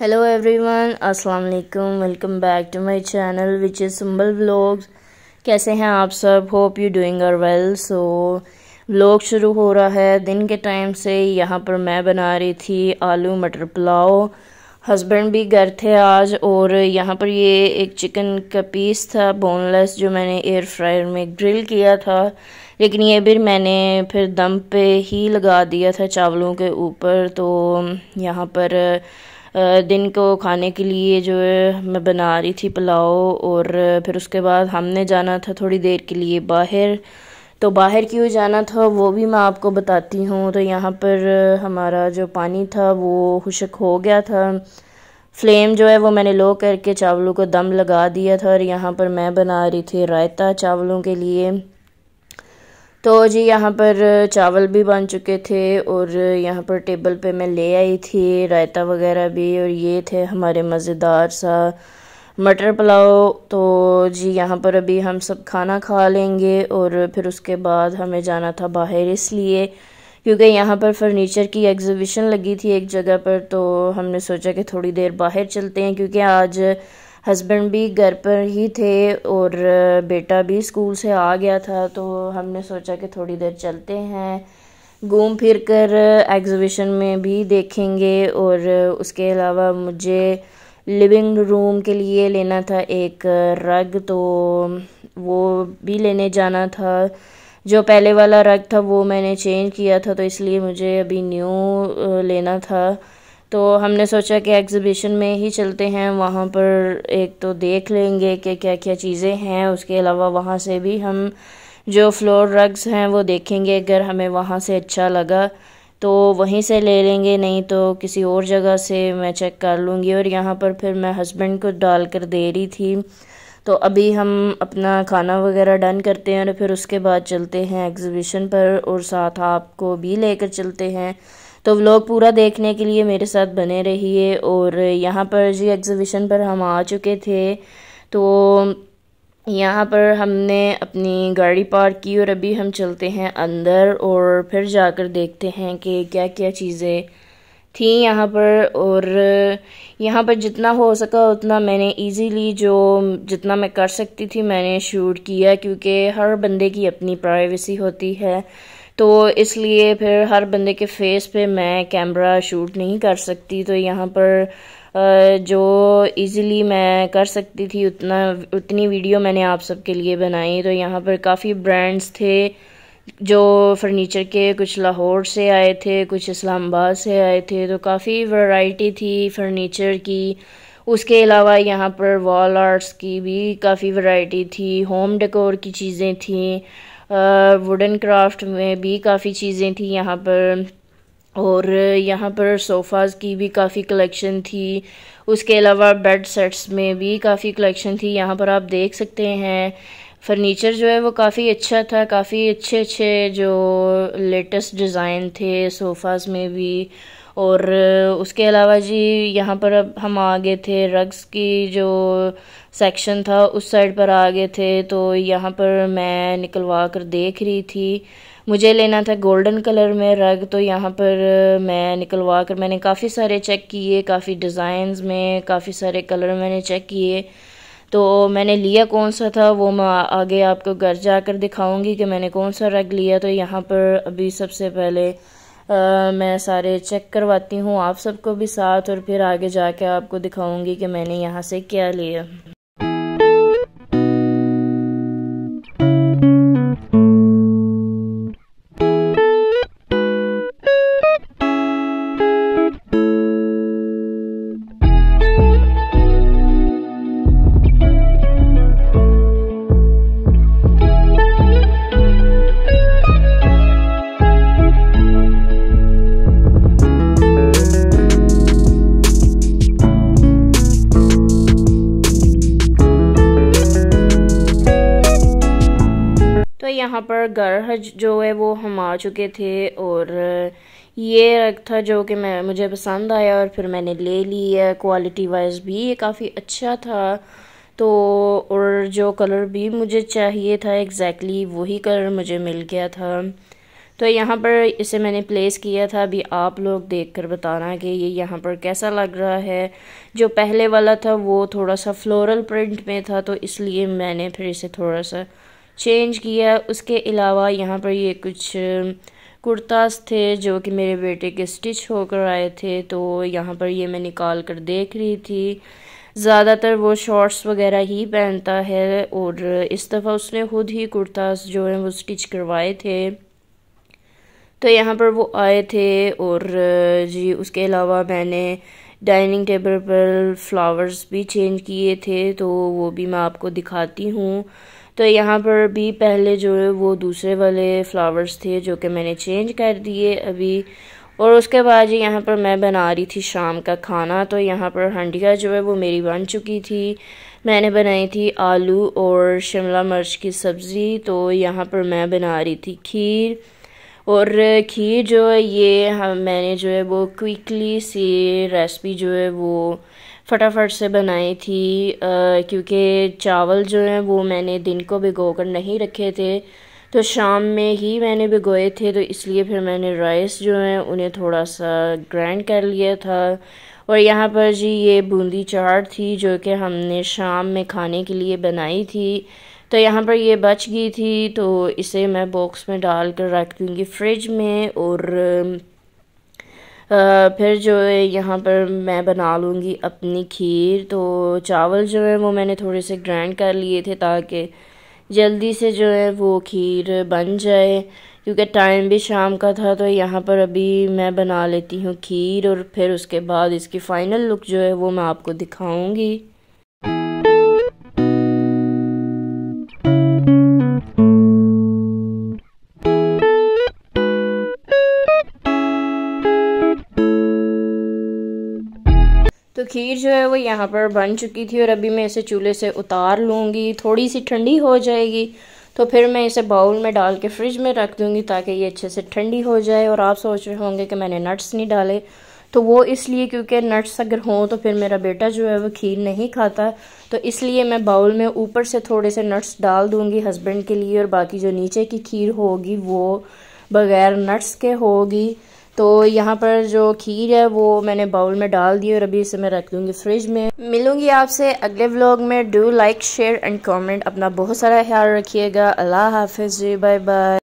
अस्सलाम वालेकुम welcome back to my channel which is symbol vlogs कैसे हैं आप सब? Hope you doing are well so vlog शुरू हो रहा है। दिन के टाइम से यहाँ पर मैं बना रही थी आलू मटर पुलाव। हस्बैंड भी घर थे आज और यहाँ पर ये एक चिकन का पीस था बोनलेस जो मैंने एयर फ्रायर में ग्रिल किया था। लेकिन ये भी मैंने फिर दम पे ही लगा दिया था चावलों के ऊपर। तो यहाँ पर दिन को खाने के लिए जो है, मैं बना रही थी पुलाव और फिर उसके बाद हमने जाना था थोड़ी देर के लिए बाहर। तो बाहर क्यों जाना था, वो भी मैं आपको बताती हूँ। तो यहाँ पर हमारा जो पानी था, वो खुशक हो गया था। फ्लेम जो है, वो मैंने लो करके चावलों को दम लगा दिया था और यहाँ पर मैं बना रही थी रायता चावलों के लिए। तो जी, यहाँ पर चावल भी बन चुके थे और यहाँ पर टेबल पे मैं ले आई थी, रायता वगैरह भी और ये थे हमारे मज़ेदार सा मटर पुलाव। तो जी, यहाँ पर अभी हम सब खाना खा लेंगे और फिर उसके बाद हमें जाना था बाहर इसलिए, क्योंकि यहाँ पर फर्नीचर की एग्ज़िबिशन लगी थी एक जगह पर तो हमने सोचा कि थोड़ी देर बाहर चलते हैं, क्योंकि आज हस्बैंड भी घर पर ही थे और बेटा भी स्कूल से आ गया था तो हमने सोचा कि थोड़ी देर चलते हैं, घूम फिर कर एग्ज़िबिशन में भी देखेंगे और उसके अलावा मुझे लिविंग रूम के लिए लेना था एक रग तो वो भी लेने जाना था। जो पहले वाला रग था वो मैंने चेंज किया था तो इसलिए मुझे अभी न्यू लेना था। तो हमने सोचा कि एग्ज़िबिशन में ही चलते हैं, वहाँ पर एक तो देख लेंगे कि क्या क्या चीज़ें हैं, उसके अलावा वहाँ से भी हम जो फ्लोर रग्स हैं वो देखेंगे अगर हमें वहाँ से अच्छा लगा तो वहीं से ले लेंगे, नहीं तो किसी और जगह से मैं चेक कर लूँगी। और यहाँ पर फिर मैं हस्बैंड को डाल कर दे रही थी। तो अभी हम अपना खाना वगैरह डन करते हैं और फिर उसके बाद चलते हैं एग्ज़िबिशन पर और साथ आपको भी लेकर चलते हैं। तो व्लॉग पूरा देखने के लिए मेरे साथ बने रहिए और यहाँ पर जी एग्ज़िबिशन पर हम आ चुके थे तो यहाँ पर हमने अपनी गाड़ी पार्क की और अभी हम चलते हैं अंदर और फिर जाकर देखते हैं कि क्या क्या चीज़ें थी यहाँ पर और यहाँ पर जितना हो सका उतना मैंने इजीली जो जितना मैं कर सकती थी मैंने शूट किया क्योंकि हर बंदे की अपनी प्राइवेसी होती है। तो इसलिए फिर हर बंदे के फेस पे मैं कैमरा शूट नहीं कर सकती। तो यहाँ पर जो इजीली मैं कर सकती थी, उतना, उतनी वीडियो मैंने आप सबके लिए बनाई। तो यहाँ पर काफ़ी ब्रांड्स थे जो फर्नीचर के कुछ लाहौर से आए थे, कुछ इस्लामाबाद से आए थे। तो काफ़ी वैरायटी थी फर्नीचर की। उसके अलावा यहाँ पर वॉल आर्ट्स की भी काफ़ी वैरायटी थी होम डेकोर की चीज़ें थी। वुडन क्राफ्ट में भी काफ़ी चीज़ें थी यहाँ पर। और यहाँ पर सोफ़ाज़ की भी काफ़ी कलेक्शन थी। उसके अलावा बेड सेट्स में भी काफ़ी कलेक्शन थी। यहाँ पर आप देख सकते हैं फर्नीचर जो है वो काफ़ी अच्छा था। काफ़ी अच्छे अच्छे जो लेटेस्ट डिज़ाइन थे सोफ़ाज़ में भी। और उसके अलावा जी, यहाँ पर अब हम आ गए थे रग्स की जो सेक्शन था उस साइड पर आ गए थे तो यहाँ पर मैं निकलवा कर देख रही थी। मुझे लेना था गोल्डन कलर में रग तो यहाँ पर मैं निकलवा कर मैंने काफ़ी सारे चेक किए काफ़ी डिज़ाइंस में काफ़ी सारे कलर मैंने चेक किए। तो मैंने लिया कौन सा था वो मैं आगे आपको घर जाकर दिखाऊँगी कि मैंने कौन सा रग लिया। तो यहाँ पर अभी सबसे पहले आ, मैं सारे चेक करवाती हूँ आप सबको भी साथ और फिर आगे जाके आपको दिखाऊँगी कि मैंने यहाँ से क्या लिया। यहाँ पर गरहज जो है वो हम आ चुके थे और ये रग था जो कि मैं, मुझे पसंद आया और फिर मैंने ले लिया। क्वालिटी वाइज भी ये काफ़ी अच्छा था। तो और जो कलर भी मुझे चाहिए था एग्जैक्टली exactly वही कलर मुझे मिल गया था। तो यहाँ पर इसे मैंने प्लेस किया था। अभी आप लोग देख कर बताना कि ये यहाँ पर कैसा लग रहा है। जो पहले वाला था वो थोड़ा सा फ्लोरल प्रिंट में था तो इसलिए मैंने फिर इसे थोड़ा सा चेंज किया। उसके अलावा यहाँ पर ये कुछ कुर्तास थे जो कि मेरे बेटे के स्टिच होकर आए थे तो यहाँ पर ये मैं निकाल कर देख रही थी। ज़्यादातर वो शॉर्ट्स वगैरह ही पहनता है और इस दफ़ा उसने खुद ही कुर्तास जो है वो स्टिच करवाए थे। तो यहाँ पर वो आए थे और जी, उसके अलावा मैंने डाइनिंग टेबल पर फ्लावर्स भी चेंज किए थे तो वो भी मैं आपको दिखाती हूँ। तो यहाँ पर भी पहले जो है वो दूसरे वाले फ्लावर्स थे जो कि मैंने चेंज कर दिए अभी। और उसके बाद जी यहाँ पर मैं बना रही थी शाम का खाना तो यहाँ पर हंडिया जो है वो मेरी बन चुकी थी। मैंने बनाई थी आलू और शिमला मिर्च की सब्ज़ी तो यहाँ पर मैं बना रही थी खीर। और खीर जो है ये हम मैंने जो है वो क्विकली सी रेसिपी जो है वो फटाफट से बनाई थी। क्योंकि चावल जो हैं वो मैंने दिन को भिगो कर नहीं रखे थे। तो शाम में ही मैंने भिगोए थे तो इसलिए फिर मैंने राइस जो है उन्हें थोड़ा सा ग्राइंड कर लिया था। और यहाँ पर जी ये बूंदी चाट थी जो कि हमने शाम में खाने के लिए बनाई थी। तो यहाँ पर ये बच गई थी तो इसे मैं बॉक्स में डाल कर रख दूँगी फ्रिज में और फिर जो है, यहाँ पर मैं बना लूँगी अपनी खीर। तो चावल जो है, वो मैंने थोड़े से ग्राइंड कर लिए थे ताकि जल्दी से जो है, वो खीर बन जाए। क्योंकि टाइम भी शाम का था तो यहाँ पर अभी मैं बना लेती हूँ खीर और फिर उसके बाद इसकी फ़ाइनल लुक जो है, वो मैं आपको दिखाऊँगी। खीर जो है वो यहाँ पर बन चुकी थी और अभी मैं इसे चूल्हे से उतार लूँगी। थोड़ी सी ठंडी हो जाएगी तो फिर मैं इसे बाउल में डाल के फ्रिज में रख दूँगी ताकि ये अच्छे से ठंडी हो जाए। और आप सोच रहे होंगे कि मैंने नट्स नहीं डाले तो वो इसलिए क्योंकि नट्स अगर हों तो फिर मेरा बेटा जो है वो खीर नहीं खाता। तो इसलिए मैं बाउल में ऊपर से थोड़े से नट्स डाल दूँगी हस्बैंड के लिए और बाकी जो नीचे की खीर होगी वो बग़ैर नट्स के होगी। तो यहाँ पर जो खीर है, वो मैंने बाउल में डाल दी और अभी इसे मैं रख दूँगी फ्रिज में। मिलूँगी आपसे अगले व्लॉग में। Do like, share and comment. अपना बहुत सारा ख्याल रखिएगा। अल्लाह हाफिज़। जी बाय बाय